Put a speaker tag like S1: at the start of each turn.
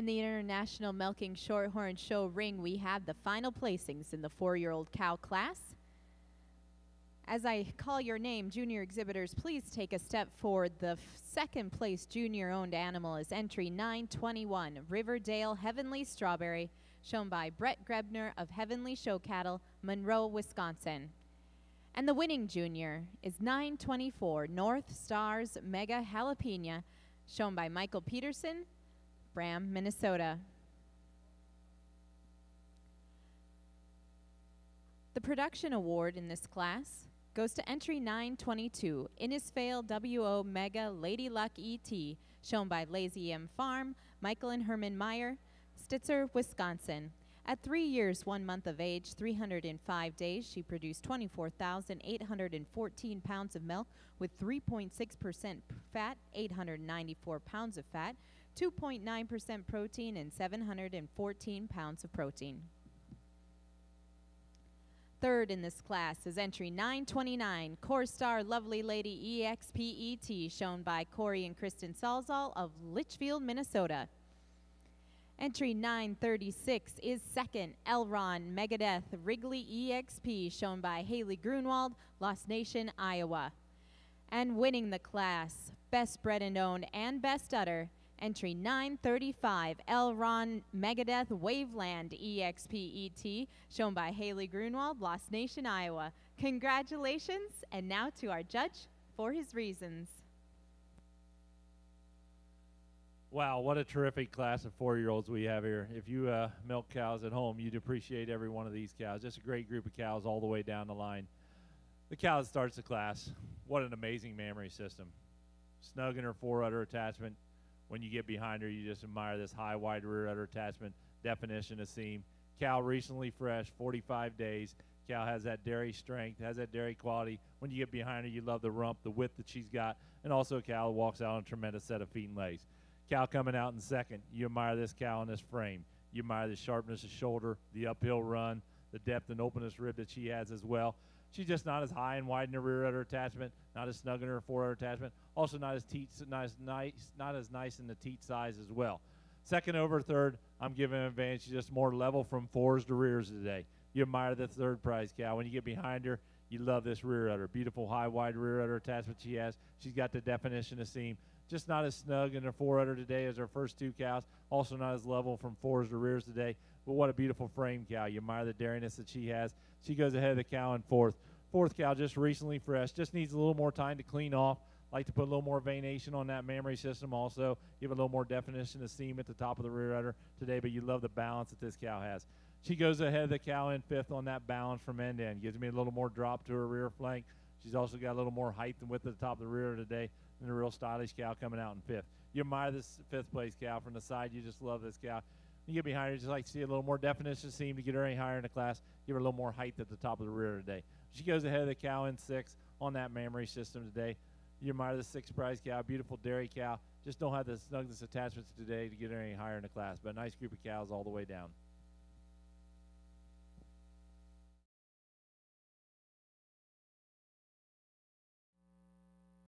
S1: In the International Milking Shorthorn Show ring, we have the final placings in the four year old cow class. As I call your name, junior exhibitors, please take a step forward. The second place junior owned animal is entry 921, Riverdale Heavenly Strawberry, shown by Brett Grebner of Heavenly Show Cattle, Monroe, Wisconsin. And the winning junior is 924, North Stars Mega Jalapena, shown by Michael Peterson, Bram, Minnesota. The production award in this class goes to entry 922, Innisfail WO Mega Lady Luck ET, shown by Lazy M Farm, Michael and Herman Meyer, Stitzer, Wisconsin. At three years, one month of age, 305 days, she produced 24,814 pounds of milk with 3.6% fat, 894 pounds of fat, 2.9% protein, and 714 pounds of protein. Third in this class is entry 929, Core Star Lovely Lady EXPET, shown by Corey and Kristen Salzall of Litchfield, Minnesota. Entry 936 is second, Elron Megadeth Wrigley EXP, shown by Haley Grunwald, Lost Nation, Iowa. And winning the class, Best Bred and Owned and Best Udder, Entry 935, Elron Megadeth Waveland EXPET, shown by Haley Grunwald, Lost Nation, Iowa. Congratulations, and now to our judge for his reasons.
S2: Wow, what a terrific class of four-year-olds we have here. If you uh, milk cows at home, you'd appreciate every one of these cows. Just a great group of cows all the way down the line. The cow that starts the class, what an amazing mammary system. Snug in her fore udder attachment, when you get behind her, you just admire this high, wide rear udder attachment, definition of seam. Cow recently fresh, 45 days. Cow has that dairy strength, has that dairy quality. When you get behind her, you love the rump, the width that she's got, and also a cow walks out on a tremendous set of feet and legs. Cow coming out in second, you admire this cow in this frame. You admire the sharpness of shoulder, the uphill run, the depth and openness rib that she has as well. She's just not as high and wide in her rear udder attachment, not as snug in her fore udder attachment. Also not as teat, not as nice, not as nice in the teat size as well. Second over third, I'm giving an advantage. She's just more level from fores to rears today. You admire the third prize cow. When you get behind her, you love this rear udder. Beautiful high, wide rear udder attachment she has. She's got the definition of seam. Just not as snug in her fore udder today as her first two cows. Also not as level from fores to rears today. But what a beautiful frame cow. You admire the dairiness that she has. She goes ahead of the cow in fourth. Fourth cow just recently fresh. Just needs a little more time to clean off. Like to put a little more venation on that mammary system also. Give a little more definition of seam at the top of the rear udder today, but you love the balance that this cow has. She goes ahead of the cow in fifth on that balance from end to end. Gives me a little more drop to her rear flank. She's also got a little more height and width at the top of the rear today than a real stylish cow coming out in fifth. You admire this fifth place cow from the side. You just love this cow. You get behind her, just like to see a little more definition seam to get her any higher in the class. Give her a little more height at the top of the rear today. She goes ahead of the cow in six on that mammary system today. You admire the six prize cow, beautiful dairy cow. Just don't have the snugness attachments today to get her any higher in the class, but a nice group of cows all the way down.